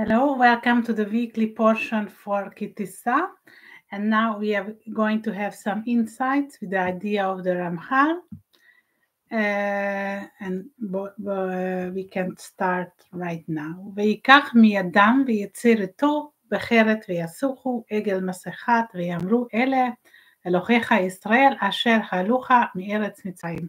Hello, welcome to the weekly portion for Ki Tisa. And now we are going to have some insights with the idea of the Ramchal. Uh, and uh, we can start right now. ויקח מידם ויציר איתו בחרת ויסוכו עגל מסכת ויאמרו אלה אלוהיך ישראל אשר הלוך מארץ מצרים.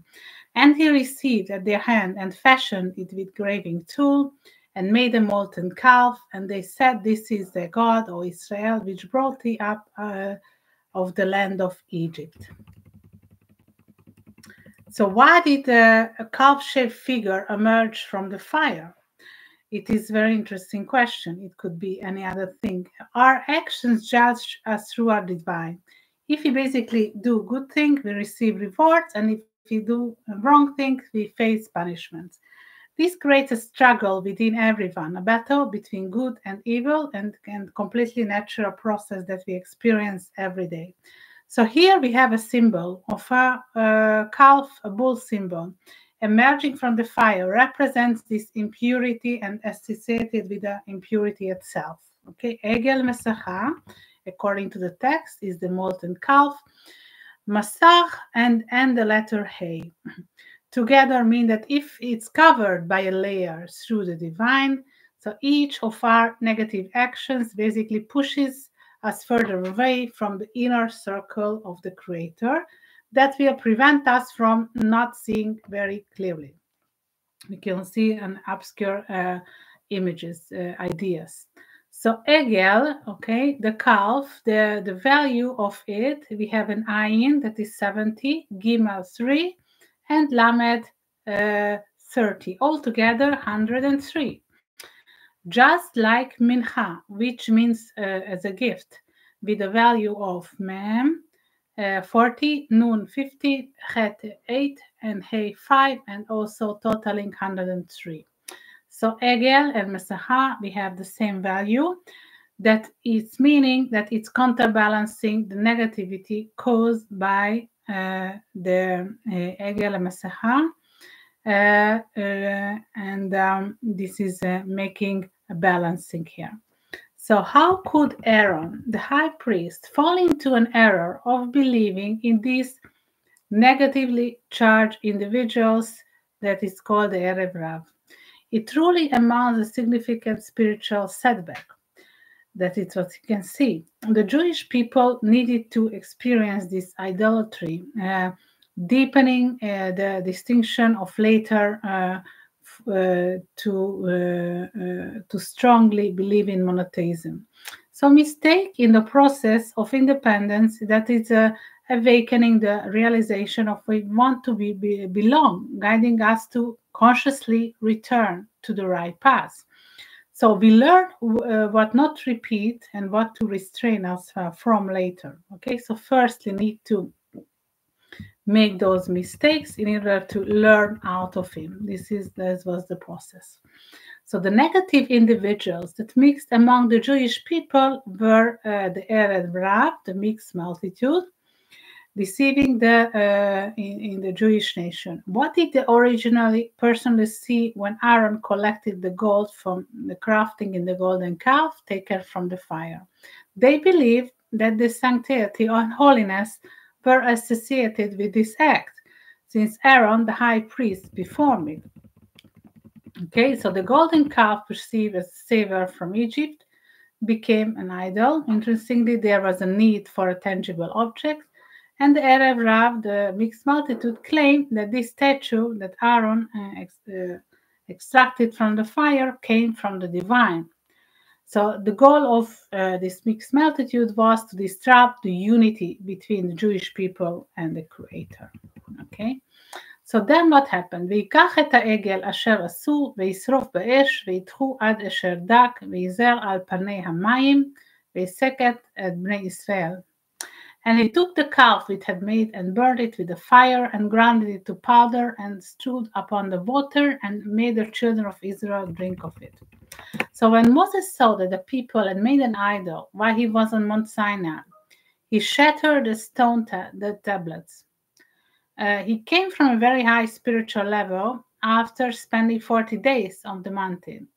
And he received at their hand and fashioned it with graving tool and made a molten calf. And they said, This is the God, O Israel, which brought thee up uh, of the land of Egypt. So, why did a calf shaped figure emerge from the fire? It is a very interesting question. It could be any other thing. Our actions judge us through our divine. If we basically do good things, we receive rewards, and if we do wrong things, we face punishments. This creates a struggle within everyone, a battle between good and evil, and, and completely natural process that we experience every day. So here we have a symbol of a, a calf, a bull symbol, emerging from the fire, represents this impurity and associated with the impurity itself. Okay, Egel Mesacha, according to the text, is the molten calf. Masach and and the letter Hey together mean that if it's covered by a layer through the divine, so each of our negative actions basically pushes us further away from the inner circle of the creator that will prevent us from not seeing very clearly. We can see an obscure uh, images, uh, ideas. So Egel, okay, the calf, the, the value of it, we have an ayin that is 70, Gimel 3, and Lamed uh, 30, altogether 103. Just like Mincha, which means uh, as a gift, with a value of Mem uh, 40, Nun 50, Het 8, and He 5, and also totaling 103. So Egel and Mesaha, we have the same value. That is meaning that it's counterbalancing the negativity caused by the uh, Egel Mesaha. Uh, and um, this is making a balancing here. So, how could Aaron, the high priest, fall into an error of believing in these negatively charged individuals that is called the Erev Rav? It truly amounts a significant spiritual setback. That is what you can see. The Jewish people needed to experience this idolatry, uh, deepening uh, the distinction of later uh, uh to uh, uh, to strongly believe in monotheism. So mistake in the process of independence that is awakening the realization of we want to be, be, belong, guiding us to consciously return to the right path. So we learn uh, what not repeat and what to restrain us uh, from later. Okay, so first we need to make those mistakes in order to learn out of him. This is this was the process. So the negative individuals that mixed among the Jewish people were uh, the Erev Rav, the mixed multitude, deceiving the uh, in, in, the Jewish nation. What did they originally personally see when Aaron collected the gold from the crafting in the golden calf taken from the fire? They believed that the sanctity and holiness were associated with this act, since Aaron, the high priest, performed it. Okay, so the golden calf perceived as savior from Egypt became an idol. Interestingly, there was a need for a tangible object and the Erev Rav, the mixed multitude, claimed that this statue that Aaron uh, ex uh, extracted from the fire came from the divine. So the goal of uh, this mixed multitude was to disrupt the unity between the Jewish people and the Creator. Okay. So then what happened? And he took the calf it had made and burned it with the fire and ground it to powder and strewed upon the water and made the children of Israel drink of it. So when Moses saw that the people had made an idol while he was on Mount Sinai, he shattered the stone ta- the tablets. Uh, he came from a very high spiritual level after spending 40 days on the mountain.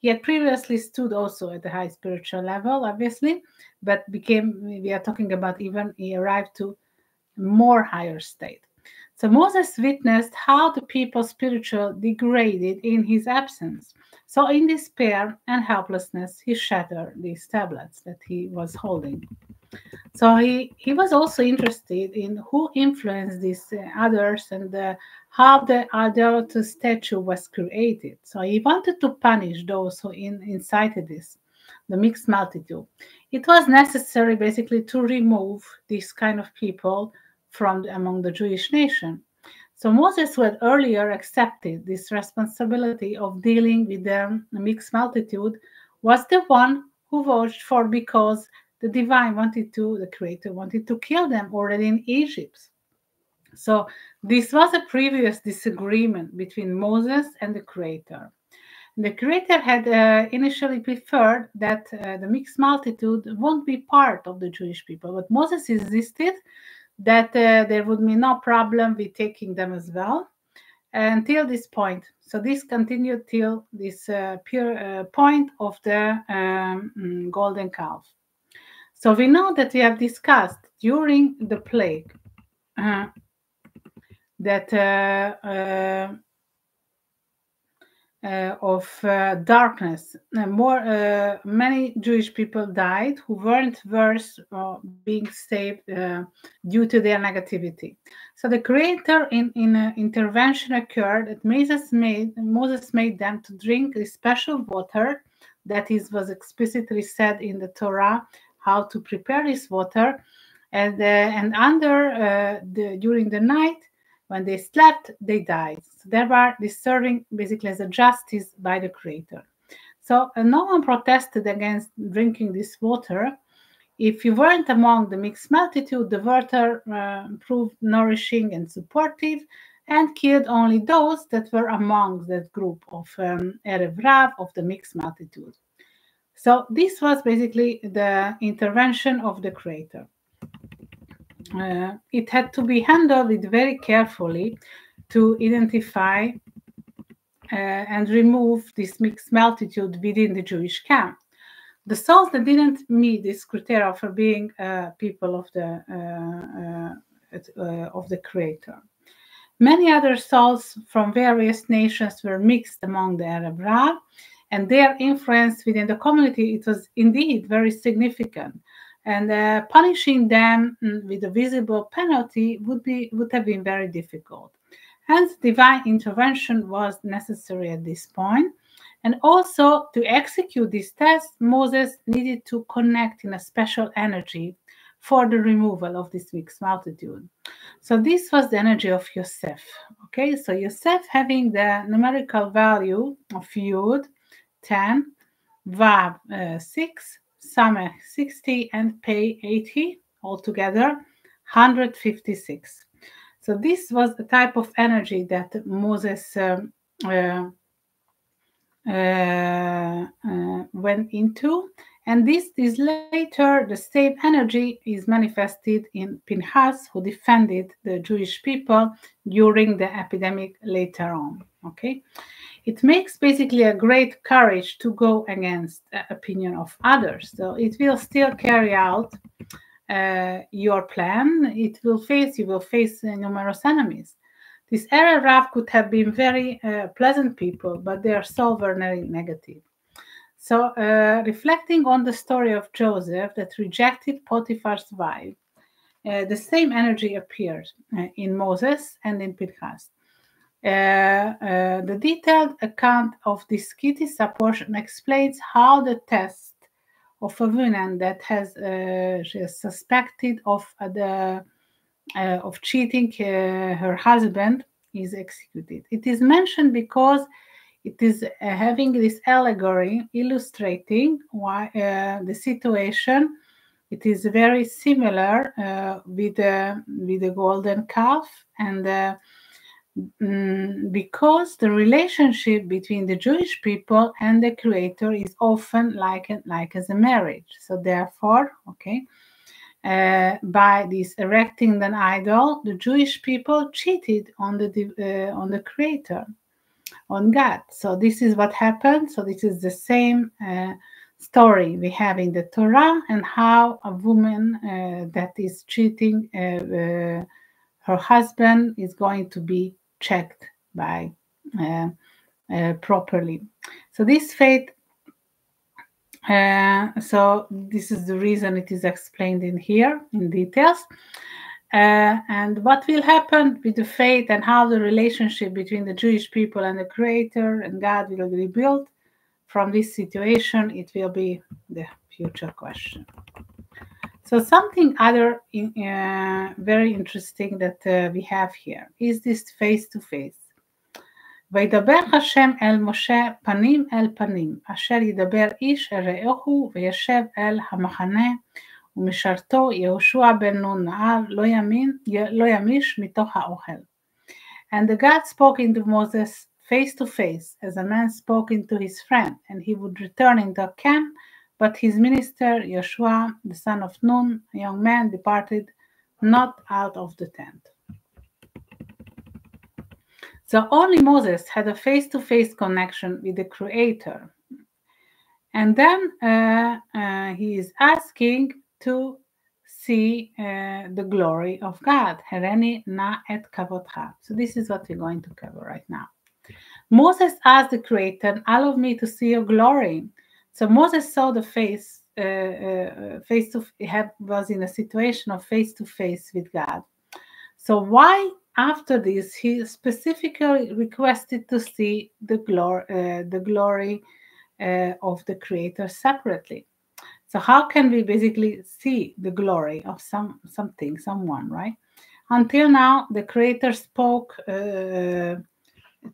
He had previously stood also at the high spiritual level, obviously, but became, we are talking about even he arrived to more higher state. So Moses witnessed how the people spiritual degraded in his absence. So in despair and helplessness, he shattered these tablets that he was holding. So he, he was also interested in who influenced these uh, others and uh, how the idolatrous statue was created. So he wanted to punish those who in, incited this, the mixed multitude. It was necessary basically to remove this kind of people from among the Jewish nation. So Moses, who had earlier accepted this responsibility of dealing with the mixed multitude, was the one who vouched for because the divine wanted to, the creator wanted to kill them already in Egypt. So this was a previous disagreement between Moses and the creator. The creator had uh, initially preferred that uh, the mixed multitude won't be part of the Jewish people, but Moses insisted that uh, there would be no problem with taking them as well until this point. So this continued till this uh, pure uh, point of the um, golden calf. So we know that we have discussed during the plague uh, that uh, uh, uh, of uh, darkness. Uh, more, uh, many Jewish people died who weren't worth being saved due to their negativity. So the Creator in, in intervention occurred that Moses made Moses made them to drink a special water that is was explicitly said in the Torah how to prepare this water, and and under the during the night when they slept, they died. So were serving basically as a justice by the Creator. So uh, no one protested against drinking this water. If you weren't among the mixed multitude, the water uh, proved nourishing and supportive and killed only those that were among that group of um, Erev Rav, of the mixed multitude. So this was basically the intervention of the Creator uh, it had to be handled very carefully to identify uh, and remove this mixed multitude within the Jewish camp. The souls that didn't meet this criteria for being uh, people of the uh, uh, uh, of the Creator. Many other souls from various nations were mixed among the Erev Rav, and their influence within the community it was indeed very significant and uh, punishing them mm, with a visible penalty would be would have been very difficult. Hence, divine intervention was necessary at this point. And also, to execute this test, Moses needed to connect in a special energy for the removal of this mixed multitude. So, this was the energy of Yosef. Okay, so Yosef having the numerical value of Yud 10, Vav uh, 6, Sameh 60 and pay 80 altogether 156 so this was the type of energy that moses um, uh, uh, uh, went into. And this is later the same energy is manifested in pinhas who defended the jewish people during the epidemic later on okay it makes basically a great courage to go against opinion of others. So it will still carry out uh, your plan. It will face you will face uh, numerous enemies. This Erev Rav could have been very uh, pleasant people, but they are so very negative. So, uh, reflecting on the story of Joseph that rejected Potiphar's wife, uh, the same energy appears uh, in Moses and in Pinchas. Uh, uh, the detailed account of this Ki Tisa portion explains how the test of a woman that has uh, suspected of the of cheating her husband is executed. It is mentioned because it is uh, having this allegory illustrating why uh, the situation it is very similar uh, with the with the golden calf and because the relationship between the Jewish people and the Creator is often like like as a marriage. So therefore, okay, uh, by this erecting an idol, the Jewish people cheated on the uh, on the Creator. on God. So this is what happened. So this is the same uh, story we have in the Torah and how a woman uh, that is cheating uh, uh her husband is going to be checked by uh, uh, properly. So this faith. so this is the reason it is explained in here in details. Uh, and what will happen with the faith and how the relationship between the Jewish people and the Creator and God will be rebuilt from this situation, it will be the future question. So something other in, uh, very interesting that uh, we have here is this face-to-face. וידבר השם אל משה פנים אל פנים, אשר ידבר איש אל רעהו וישב אל המחנה ומשרתו יהושע בן נון נהר לא, ימין, לא ימיש מתוך האוכל. And the God spoke into Moses face to face, as a man spoke into his friend, and he would return into the camp, but his minister, Joshua, the son of Nun, a young man, departed not out of the tent. So only Moses had a face to face connection with the Creator. And then uh, uh, he is asking to see uh, the glory of God. So this is what we're going to cover right now. Moses asked the Creator, "Allow me to see your glory." So Moses saw the face, uh, uh, face to was in a situation of face to face with God. So why after this he specifically requested to see the glory, uh, the glory uh, of the Creator separately? So how can we basically see the glory of some something, someone, right? Until now, the Creator spoke uh,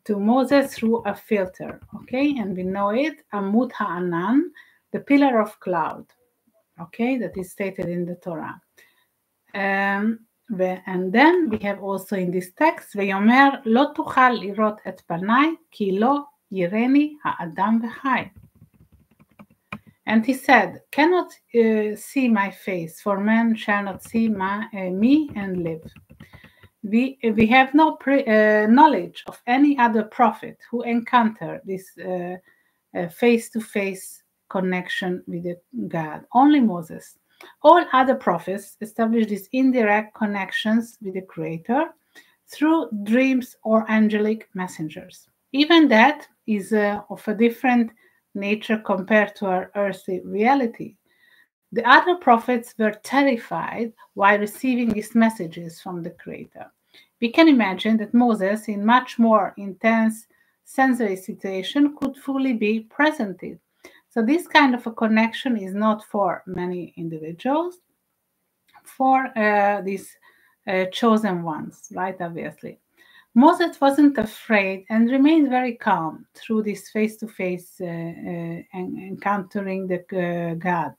to Moses through a filter, okay, and we know it, Amud Ha'anan, the pillar of cloud, okay, that is stated in the Torah. Um, and then we have also in this text, ויאמר לא תוכל לראות את פניי כי לא ירני האדם וחי. And he said, Cannot uh, see my face, for man shall not see my, uh, me and live. We, we have no pre, uh, knowledge of any other prophet who encountered this face to face connection with the God, only Moses. All other prophets established these indirect connections with the Creator through dreams or angelic messengers. Even that is uh, of a different nature compared to our earthly reality. The other prophets were terrified while receiving these messages from the Creator. We can imagine that Moses, in much more intense sensory situation, could fully be presented. So this kind of a connection is not for many individuals, for uh, these uh, chosen ones, right? Obviously. Moses wasn't afraid and remained very calm through this face to face encountering the uh, God.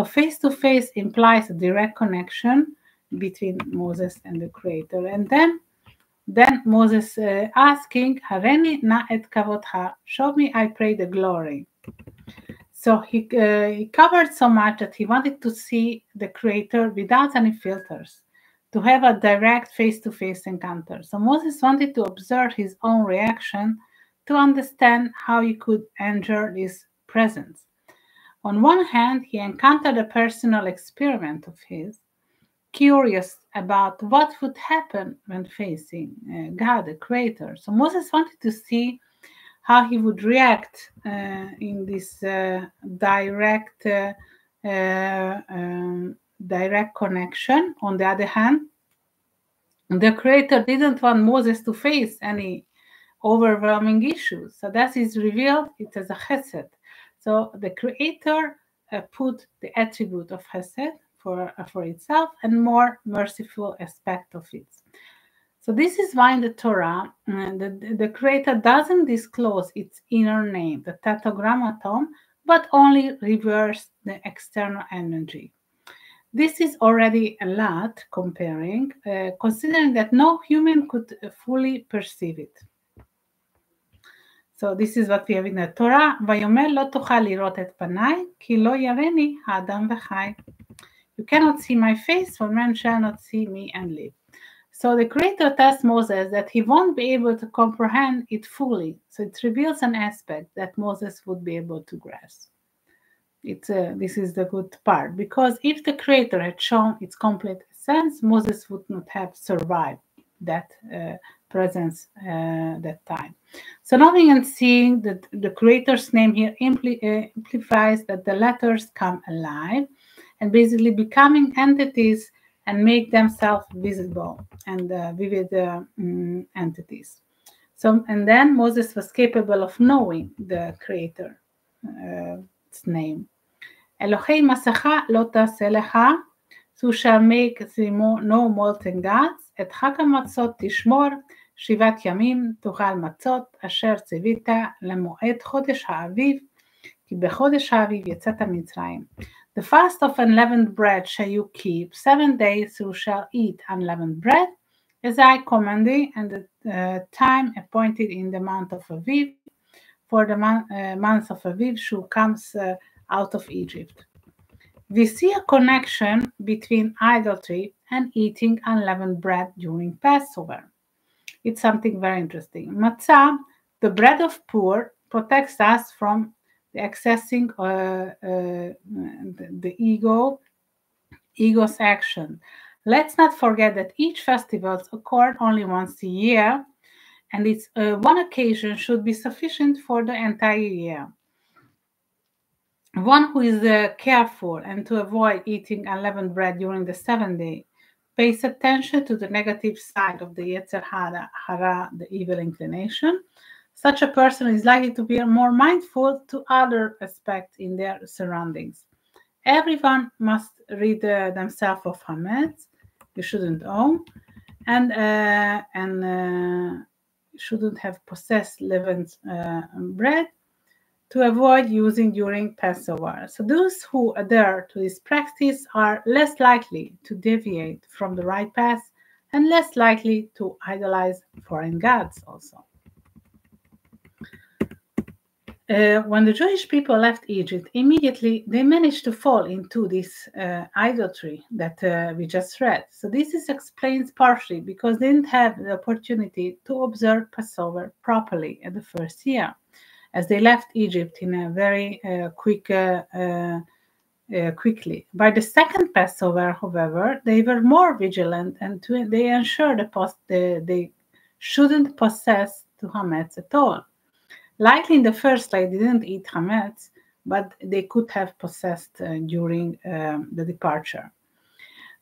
So, face to face implies a direct connection between Moses and the Creator. And then, then Moses uh, asking, Hareni na et kavodha, show me, I pray, the glory. So he, uh, he covered so much that he wanted to see the Creator without any filters to have a direct face to face encounter. So Moses wanted to observe his own reaction to understand how he could endure this presence. On one hand, he encountered a personal experiment of his, curious about what would happen when facing uh, God, the Creator. So Moses wanted to see how he would react uh, in this uh, direct uh, uh, um, direct connection. On the other hand, the creator didn't want Moses to face any overwhelming issues. So that is revealed it as a chesed. So the creator uh, put the attribute of chesed for, uh, for itself and more merciful aspect of it. So this is why in the Torah, uh, the, the creator doesn't disclose its inner name, the tetragrammaton, but only reverse the external energy. This is already a lot comparing, uh, considering that no human could fully perceive it. So this is what we have in the Torah, ויאמר לא תוכל לראות את פניי, כי לא ירני האדם וחי. You cannot see my face, for man shall not see me and live. So the creator tells Moses that he won't be able to comprehend it fully. So it reveals an aspect that Moses would be able to grasp. It's uh, this is the good part because if the creator had shown its complete sense, Moses would not have survived that uh, presence uh, that time. So loving and seeing that the creator's name here implies uh, that the letters come alive and basically becoming entities and make themselves visible and uh, vivid uh, mm, entities. So, and then Moses was capable of knowing the creator's uh, name. Elohei Masecha Lota Selecha, who shall make no molten gods, et Hakamatzot Tishmor, שבעת ימים תאכל מצות, אשר ציווית למועד חודש האביב, כי בחודש האביב יצאת מצרים. The fast of unleavened bread shall you keep. Seven days you shall eat unleavened bread, as I commanded, and the uh, time appointed in the month of Aviv. For the mon- uh, month of Aviv, Shu comes uh, out of Egypt. We see a connection between idolatry and eating unleavened bread during Passover. It's something very interesting. Matzah, the bread of poor, protects us from accessing uh, uh, the, the ego, ego's action. Let's not forget that each festival occurs only once a year, and its uh, one occasion should be sufficient for the entire year. One who is uh, careful and to avoid eating unleavened bread during the seven day pays attention to the negative side of the Yetzer Hara, hara, the evil inclination, such a person is likely to be more mindful to other aspects in their surroundings. Everyone must rid uh, themselves of hametz. You shouldn't own, and uh, and uh, shouldn't have possessed leavened uh, bread to avoid using during Passover. So those who adhere to this practice are less likely to deviate from the right path and less likely to idolize foreign gods also. Uh, when the Jewish people left Egypt, immediately they managed to fall into this uh, idolatry that uh, we just read. So this is explains partially because they didn't have the opportunity to observe Passover properly at the first year, as they left Egypt in a very uh, quick, uh, uh, quickly. By the second Passover, however, they were more vigilant and to, they ensured the, the, they shouldn't possess to hametz at all. Likely in the first they didn't eat hametz, but they could have possessed uh, during um, the departure.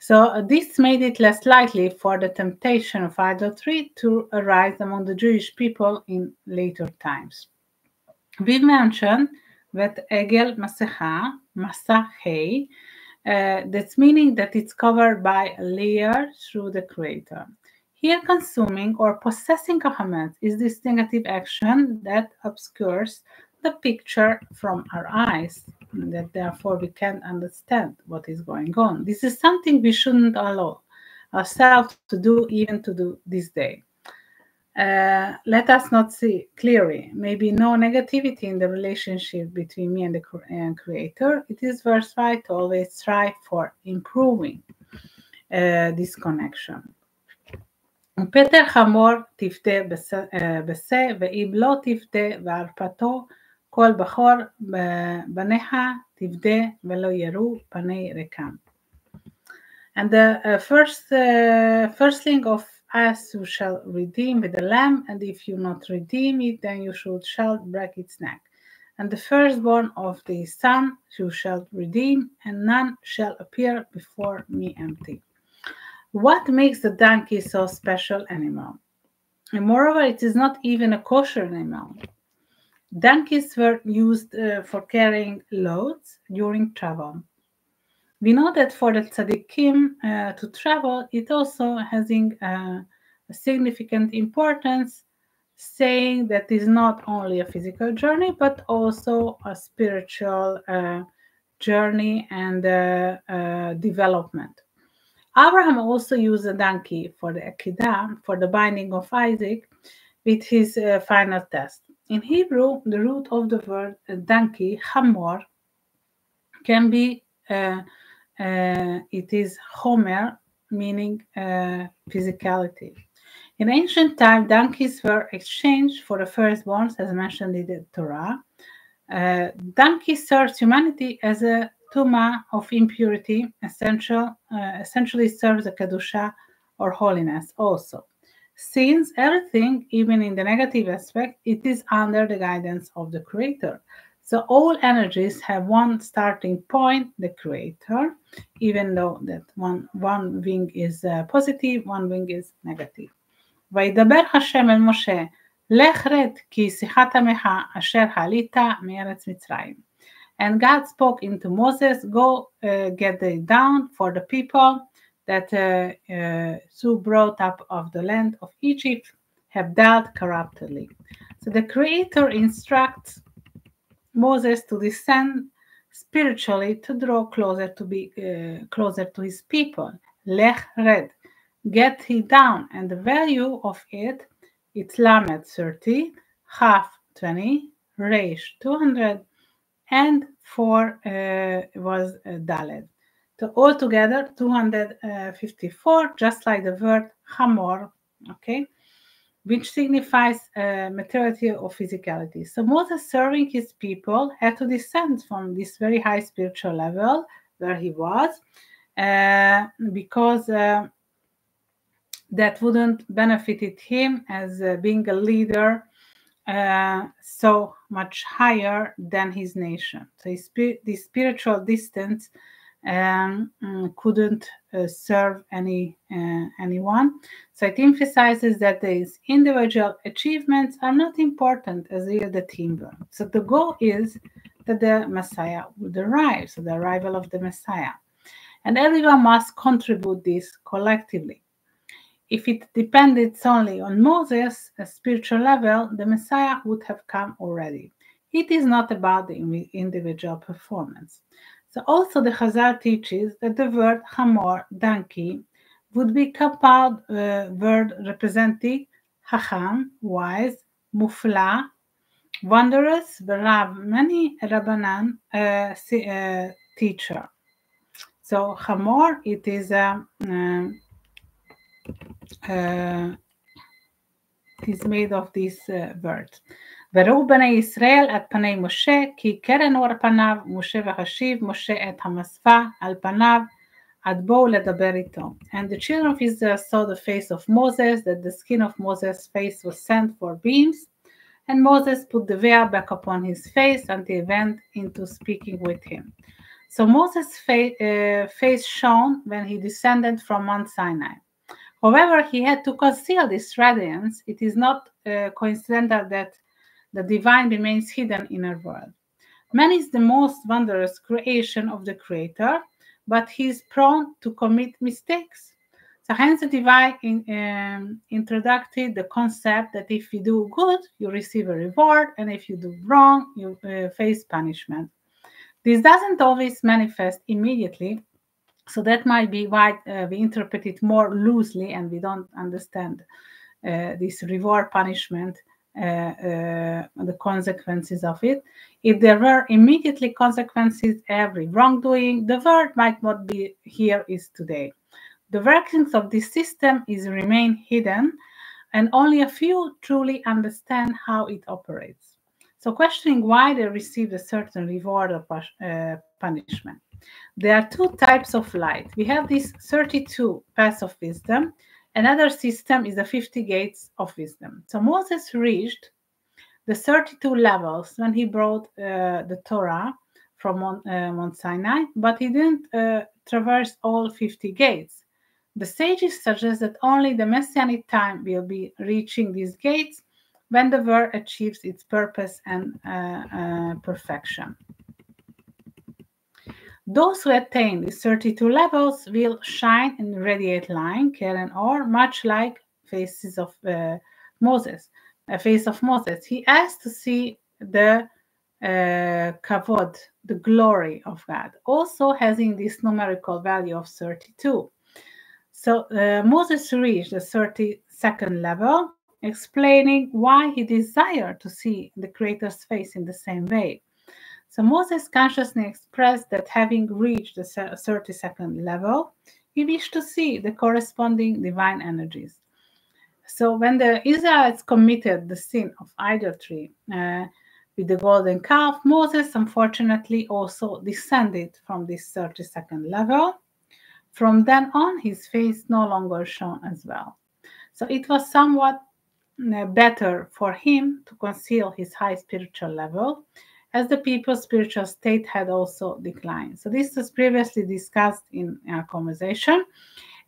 So uh, this made it less likely for the temptation of idolatry to arise among the Jewish people in later times. We mentioned that Egel Masecha, Masahei, uh, that's meaning that it's covered by a layer through the Creator. Here, consuming or possessing a hametz is this negative action that obscures the picture from our eyes, that therefore we can't understand what is going on. This is something we shouldn't allow ourselves to do, even to do this day. Uh, let us not see clearly, maybe no negativity in the relationship between me and the and creator. It is worthwhile to always strive for improving uh, this connection. פטר חמור תפתה בשה, ואם לא תפתה וערפתו כל בכור בניך תפדה ולא יראו פני ריקם. And the uh, first uh, firstling of us you shall redeem with the lamb, and if you not redeem it, then you should shall break its neck. And the firstborn of the son you shall redeem, and none shall appear before me empty. What makes the donkey so special animal? And moreover, it is not even a kosher animal. Donkeys were used uh, for carrying loads during travel. We know that for the tzaddikim uh, to travel, it also has uh, a significant importance, saying that is not only a physical journey, but also a spiritual uh, journey and uh, uh, development. Abraham also used a donkey for the Akedah, for the binding of Isaac, with his uh, final test. In Hebrew, the root of the word donkey, hamor, can be, uh, uh, it is homer, meaning uh, physicality. In ancient time, donkeys were exchanged for the firstborns, as mentioned in the Torah. Uh, donkey serves humanity as a tuma of impurity, essential, uh, essentially serves a kedusha or holiness also. Since everything, even in the negative aspect, it is under the guidance of the Creator. So all energies have one starting point, the Creator, even though that one one wing is uh, positive, one wing is negative. וידבר השם אל משה, לך רד כי שיחת עמך אשר העלית מארץ מצרים. And God spoke into Moses, go uh, get the down for the people that uh, uh, who brought up of the land of Egypt have dealt corruptly. So the Creator instructs Moses to descend spiritually to draw closer to be uh, closer to his people. Lech red, get he down, and the value of it, it's lamed 30, kaf 20, reish 200, and 4 uh, was uh, daled. So altogether 254, just like the word hamor, okay, which signifies uh, materiality or physicality. So Moses serving his people had to descend from this very high spiritual level where he was, uh, because uh, that wouldn't benefited him as uh, being a leader uh, so much higher than his nation. So his, the spiritual distance um, mm, couldn't uh, serve any uh, anyone. So it emphasizes that these individual achievements are not important as they are the teamwork. So the goal is that the Messiah would arrive, so the arrival of the Messiah. And everyone must contribute this collectively. If it depended solely on Moses, a spiritual level, the Messiah would have come already. It is not about the individual performance. So also the Chazal teaches that the word hamor, donkey, would be coupled uh, word representing hacham, wise, mufla, wondrous, berav, many Rabbanan uh, uh, teacher. So hamor, it is a um, uh, it is made of this uh, word. וראו בני ישראל עד פני משה, כי קרן אור פניו, משה והשיב משה את המספה על פניו, עד בואו לדבר איתו. And the children of Israel saw the face of Moses, that the skin of Moses' face was sent for beams, and Moses put the veil back upon his face and he went into speaking with him. So Moses' fa- uh, face shone when he descended from Mount Sinai. However, he had to conceal this radiance. It is not uh, coincidental that the divine remains hidden in our world. Man is the most wondrous creation of the Creator, but he is prone to commit mistakes. So, hence, the divine in, um, introduced the concept that if you do good, you receive a reward, and if you do wrong, you uh, face punishment. This doesn't always manifest immediately, so that might be why uh, we interpret it more loosely and we don't understand uh, this reward punishment the consequences of it. If there were immediately consequences, every wrongdoing, the world might not be here is today. The workings of this system is remain hidden, and only a few truly understand how it operates. So, questioning why they received a certain reward or uh, punishment. There are two types of light. We have these 32 paths of wisdom, Another system is the 50 gates of wisdom. So Moses reached the 32 levels when he brought uh, the Torah from Mount, uh, Mount, Sinai, but he didn't uh, traverse all 50 gates. The sages suggest that only the messianic time will be reaching these gates when the word achieves its purpose and uh, uh, perfection. Those who attain these 32 levels will shine and radiate line, Keren or much like faces of uh, Moses, a face of Moses. He asked to see the uh, kavod, the glory of God, also having this numerical value of 32. So uh, Moses reached the 32nd level, explaining why he desired to see the Creator's face in the same way. So Moses consciously expressed that having reached the 32nd level, he wished to see the corresponding divine energies. So when the Israelites committed the sin of idolatry uh, with the golden calf, Moses unfortunately also descended from this 32nd level. From then on, his face no longer shone as well. So it was somewhat uh, better for him to conceal his high spiritual level as the people's spiritual state had also declined. So this was previously discussed in our conversation.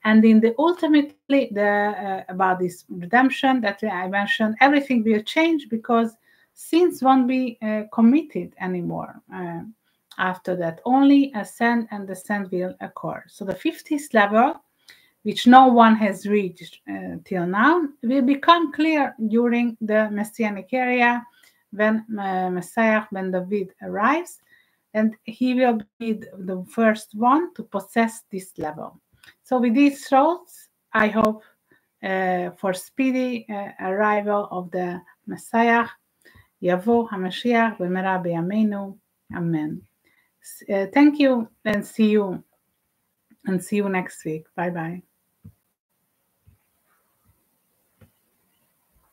And in the ultimately the uh, about this redemption that I mentioned, everything will change because sins won't be uh, committed anymore. Uh, after that, only ascent and descent will occur. So the 50th level, which no one has reached uh, till now, will become clear during the Messianic era when uh, Messiah Ben David arrives, and he will be the first one to possess this level. So, with these thoughts, I hope uh, for speedy uh, arrival of the Messiah, Yavo HaMashiach B'mera B'yameinu. Amen. Uh, thank you and see you and see you next week. Bye bye.